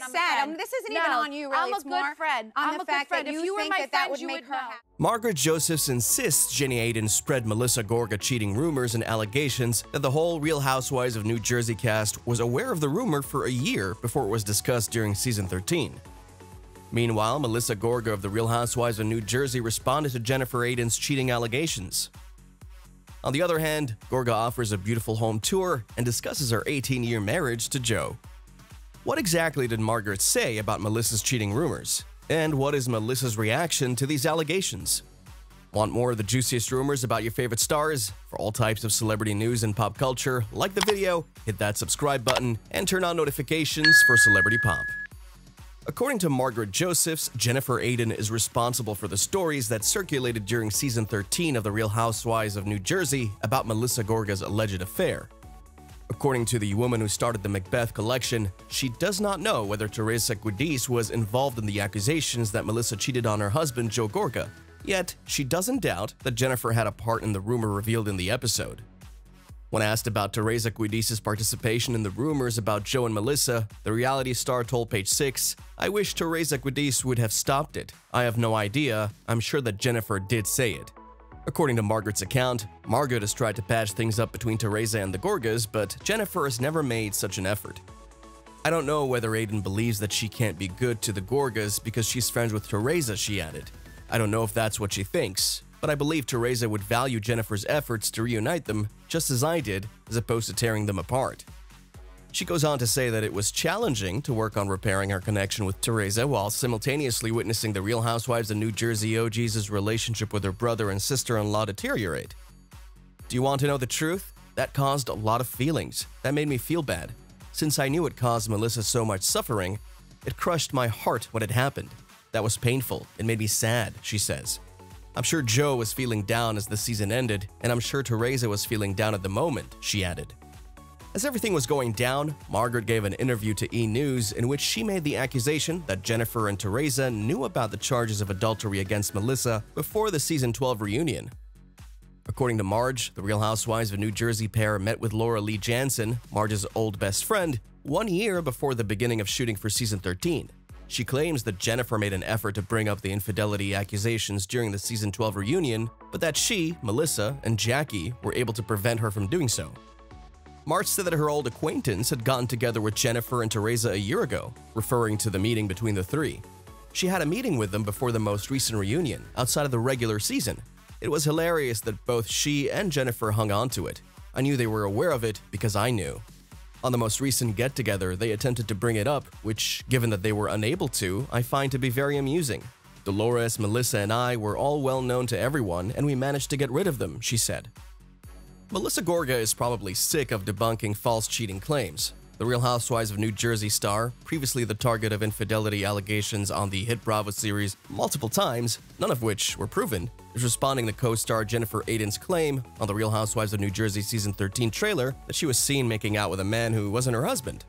but I'm a sad. friend. Um, this isn't No, even on you, really. I'm a It's good more friend. on I'm the a good fact friend. that If you you were my that that friend, would you make would her know. Margaret Josephs insists Jenny Aydin spread Melissa Gorga cheating rumors and allegations that the whole Real Housewives of New Jersey cast was aware of the rumor for a year before it was discussed during season 13. Meanwhile, Melissa Gorga of the Real Housewives of New Jersey responded to Jennifer Aydin's cheating allegations. On the other hand, Gorga offers a beautiful home tour and discusses her 18 year marriage to Joe. What exactly did Margaret say about Melissa's cheating rumors? And what is Melissa's reaction to these allegations? Want more of the juiciest rumors about your favorite stars? For all types of celebrity news and pop culture, like the video, hit that subscribe button, and turn on notifications for Celebrity Pop. According to Margaret Josephs, Jennifer Aydin is responsible for the stories that circulated during season 13 of The Real Housewives of New Jersey about Melissa Gorga's alleged affair. According to the woman who started the Macbeth collection, she does not know whether Teresa Giudice was involved in the accusations that Melissa cheated on her husband Joe Gorga. Yet, she doesn't doubt that Jennifer had a part in the rumor revealed in the episode. When asked about Teresa Giudice's participation in the rumors about Joe and Melissa, the reality star told Page 6, I wish Teresa Giudice would have stopped it. I have no idea. I'm sure that Jennifer did say it. According to Margaret's account, Margaret has tried to patch things up between Teresa and the Gorgas, but Jennifer has never made such an effort. I don't know whether Aydin believes that she can't be good to the Gorgas because she's friends with Teresa, she added. I don't know if that's what she thinks, but I believe Teresa would value Jennifer's efforts to reunite them just as I did, as opposed to tearing them apart. She goes on to say that it was challenging to work on repairing her connection with Teresa while simultaneously witnessing the Real Housewives of New Jersey OG's relationship with her brother and sister-in-law deteriorate. Do you want to know the truth? That caused a lot of feelings. That made me feel bad. Since I knew it caused Melissa so much suffering, it crushed my heart when it happened. That was painful. It made me sad, she says. I'm sure Joe was feeling down as the season ended, and I'm sure Teresa was feeling down at the moment, she added. As everything was going down, Margaret gave an interview to E! News in which she made the accusation that Jennifer and Teresa knew about the charges of adultery against Melissa before the season 12 reunion. According to Marge, the Real Housewives of New Jersey pair met with Laura Lee Jansen, Marge's old best friend, one year before the beginning of shooting for season 13. She claims that Jennifer made an effort to bring up the infidelity accusations during the season 12 reunion, but that she, Melissa, and Jackie were able to prevent her from doing so. March said that her old acquaintance had gotten together with Jennifer and Teresa a year ago, referring to the meeting between the three. She had a meeting with them before the most recent reunion, outside of the regular season. It was hilarious that both she and Jennifer hung on to it. I knew they were aware of it because I knew. On the most recent get together, they attempted to bring it up, which, given that they were unable to, I find to be very amusing. Dolores, Melissa, and I were all well known to everyone, and we managed to get rid of them, she said. Melissa Gorga is probably sick of debunking false cheating claims. The Real Housewives of New Jersey star, previously the target of infidelity allegations on the hit Bravo series multiple times, none of which were proven, is responding to co-star Jennifer Aydin's claim on the Real Housewives of New Jersey season 13 trailer that she was seen making out with a man who wasn't her husband.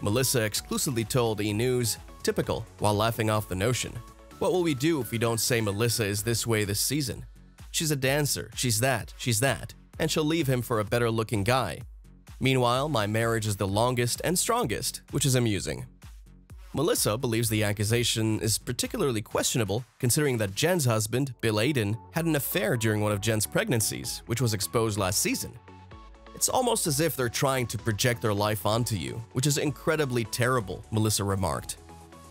Melissa exclusively told E! News, typical, while laughing off the notion. What will we do if we don't say Melissa is this way this season? She's a dancer, she's that, she's that, and she'll leave him for a better looking guy. Meanwhile, my marriage is the longest and strongest, which is amusing. Melissa believes the accusation is particularly questionable considering that Jen's husband, Bill Aydin, had an affair during one of Jen's pregnancies, which was exposed last season. It's almost as if they're trying to project their life onto you, which is incredibly terrible, Melissa remarked.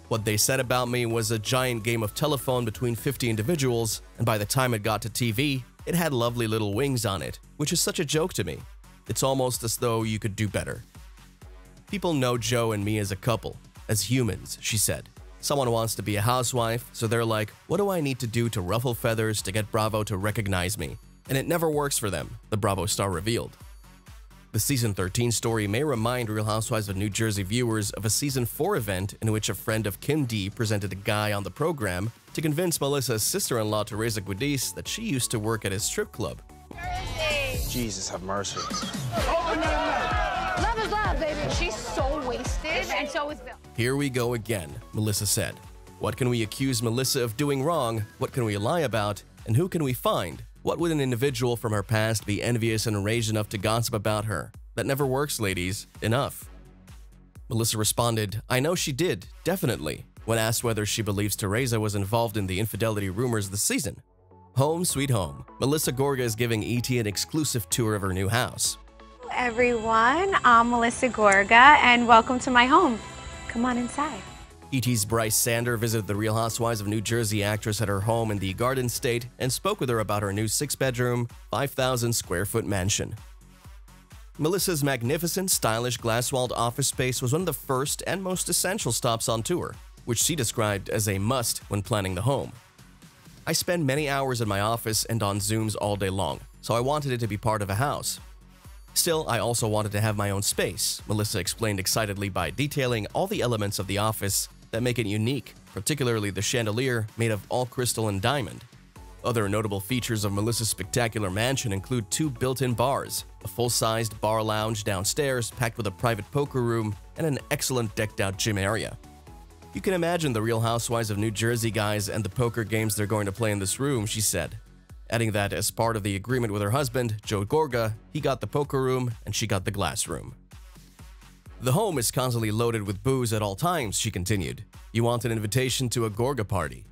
What they said about me was a giant game of telephone between 50 individuals, and by the time it got to TV, it had lovely little wings on it, which is such a joke to me. It's almost as though you could do better. People know Joe and me as a couple, as humans, she said. Someone wants to be a housewife, so they're like, what do I need to do to ruffle feathers to get Bravo to recognize me? And it never works for them, the Bravo star revealed. The season 13 story may remind Real Housewives of New Jersey viewers of a season 4 event in which a friend of Kim D presented a guy on the program to convince Melissa's sister-in-law Teresa Giudice that she used to work at his strip club. Jesus have mercy. Love is love, baby. She's so wasted, and so is Bill. Here we go again, Melissa said. What can we accuse Melissa of doing wrong? What can we lie about? And who can we find? What would an individual from her past be envious and enraged enough to gossip about her? That never works, ladies. Enough. Melissa responded, I know she did, definitely, when asked whether she believes Teresa was involved in the infidelity rumors this season. Home sweet home. Melissa Gorga is giving ET an exclusive tour of her new house. Hello everyone, I'm Melissa Gorga, and welcome to my home. Come on inside. ET's Brice Sander visited the Real Housewives of New Jersey actress at her home in the Garden State and spoke with her about her new six bedroom, 5,000 square foot mansion. Melissa's magnificent, stylish glass walled office space was one of the first and most essential stops on tour, which she described as a must when planning the home. I spend many hours in my office and on Zooms all day long, so I wanted it to be part of a house. Still, I also wanted to have my own space, Melissa explained excitedly by detailing all the elements of the office that make it unique, particularly the chandelier made of all crystal and diamond. Other notable features of Melissa's spectacular mansion include two built-in bars, a full-sized bar lounge downstairs packed with a private poker room, and an excellent decked-out gym area. You can imagine the Real Housewives of New Jersey guys and the poker games they're going to play in this room, she said. Adding that as part of the agreement with her husband, Joe Gorga, he got the poker room and she got the glass room. The home is constantly loaded with booze at all times, she continued. You want an invitation to a Gorga party.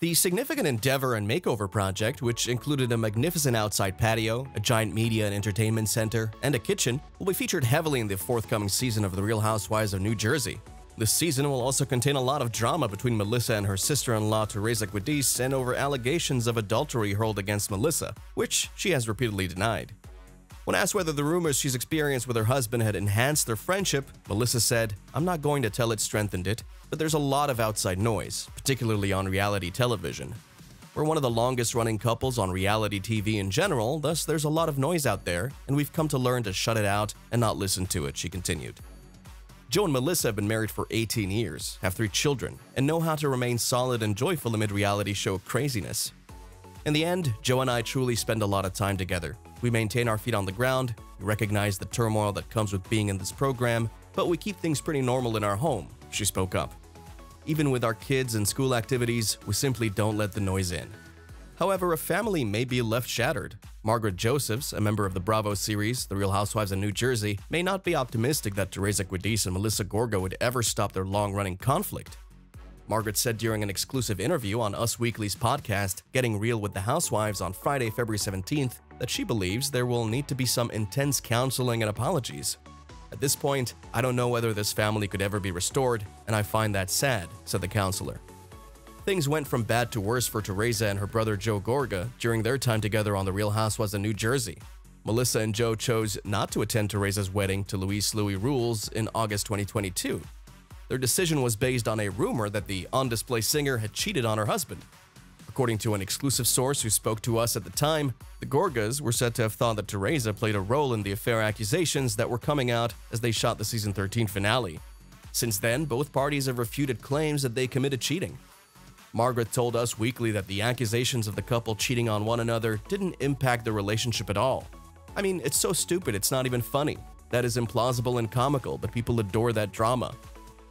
The significant endeavor and makeover project, which included a magnificent outside patio, a giant media and entertainment center, and a kitchen, will be featured heavily in the forthcoming season of The Real Housewives of New Jersey. This season will also contain a lot of drama between Melissa and her sister-in-law Teresa Giudice and over allegations of adultery hurled against Melissa, which she has repeatedly denied. When asked whether the rumors she's experienced with her husband had enhanced their friendship, Melissa said, I'm not going to tell it strengthened it, but there's a lot of outside noise, particularly on reality television. We're one of the longest running couples on reality TV in general, thus there's a lot of noise out there, and we've come to learn to shut it out and not listen to it, she continued. Joe and Melissa have been married for 18 years, have three children, and know how to remain solid and joyful amid reality show craziness. In the end, Joe and I truly spend a lot of time together. We maintain our feet on the ground, we recognize the turmoil that comes with being in this program, but we keep things pretty normal in our home, she spoke up. Even with our kids and school activities, we simply don't let the noise in. However, a family may be left shattered. Margaret Josephs, a member of the Bravo series, The Real Housewives of New Jersey, may not be optimistic that Teresa Giudice and Melissa Gorga would ever stop their long-running conflict. Margaret said during an exclusive interview on Us Weekly's podcast, Getting Real with the Housewives on Friday, February 17th, that she believes there will need to be some intense counseling and apologies. At this point, I don't know whether this family could ever be restored, and I find that sad, said the counselor. Things went from bad to worse for Teresa and her brother Joe Gorga during their time together on The Real Housewives of New Jersey. Melissa and Joe chose not to attend Teresa's wedding to Luis Louis Ruelas in August 2022. Their decision was based on a rumor that the on display singer had cheated on her husband. According to an exclusive source who spoke to us at the time, the Gorgas were said to have thought that Teresa played a role in the affair accusations that were coming out as they shot the season 13 finale. Since then, both parties have refuted claims that they committed cheating. Margaret told Us Weekly that the accusations of the couple cheating on one another didn't impact their relationship at all. I mean, it's so stupid it's not even funny. That is implausible and comical, but people adore that drama.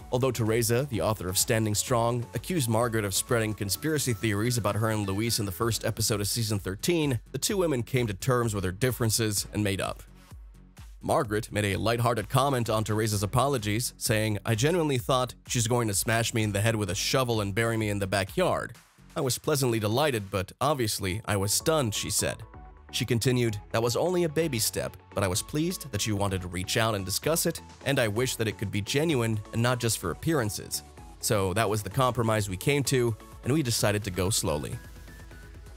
Although Teresa, the author of Standing Strong, accused Margaret of spreading conspiracy theories about her and Luis in the first episode of season 13, the two women came to terms with their differences and made up. Margaret made a lighthearted comment on Teresa's apologies, saying, I genuinely thought she's going to smash me in the head with a shovel and bury me in the backyard. I was pleasantly delighted, but obviously I was stunned, she said. She continued, That was only a baby step, but I was pleased that you wanted to reach out and discuss it, and I wish that it could be genuine and not just for appearances. So that was the compromise we came to, and we decided to go slowly.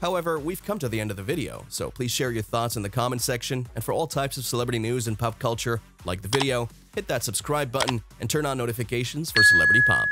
However, we've come to the end of the video, so please share your thoughts in the comment section, and for all types of celebrity news and pop culture, like the video, hit that subscribe button, and turn on notifications for Celebrity Pop.